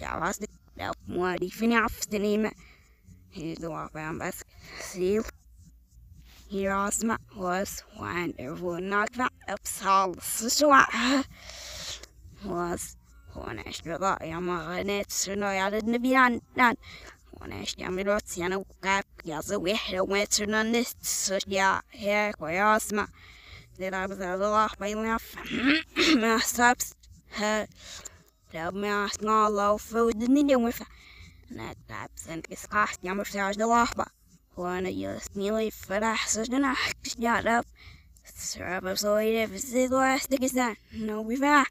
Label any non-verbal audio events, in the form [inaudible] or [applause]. يعرض الأموال في سينما His welcome bus seal. He asked my was when it would not that upsall the was وانا اشتري يا ما غنيت شنو يا النبي عن وانا اشتري عملوت يا نوقف يا زوي حلوات شنو نست يا هيك ويا اسمع دي لابد الله بيلف [clears throat] ما حسبت Tell me a small loaf food de nenhuma Net absent geskaast jammer zelfs de lachba. Gewoon dat je smilie verrassers de nacht gestart op. Serve op zoiets, the last thing is No, we are vraagt.